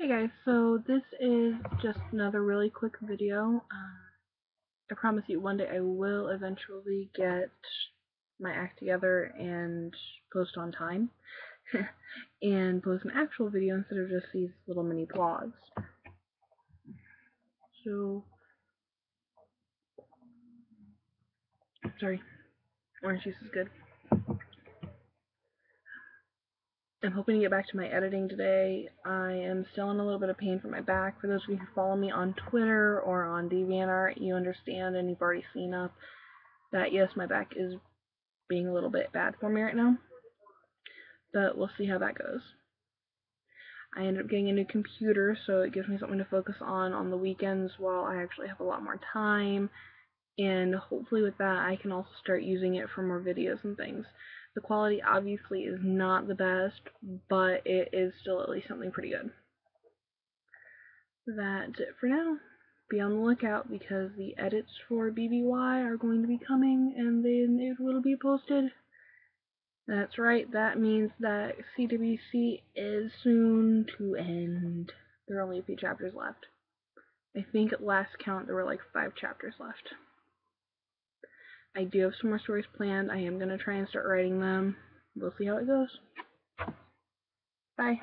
Hey guys, so this is just another really quick video. Um, I promise you one day I will eventually get my act together and post on time. and post an actual video instead of just these little mini vlogs. So, sorry, orange juice is good. I'm hoping to get back to my editing today. I am still in a little bit of pain for my back. For those of you who follow me on Twitter or on DeviantArt, you understand and you've already seen up that yes, my back is being a little bit bad for me right now. But we'll see how that goes. I ended up getting a new computer, so it gives me something to focus on on the weekends while I actually have a lot more time. And hopefully with that, I can also start using it for more videos and things. The quality obviously is not the best, but it is still at least something pretty good. That's it for now. Be on the lookout because the edits for BBY are going to be coming and then it will be posted. That's right, that means that CWC is soon to end. There are only a few chapters left. I think at last count there were like five chapters left. I do have some more stories planned. I am going to try and start writing them. We'll see how it goes. Bye.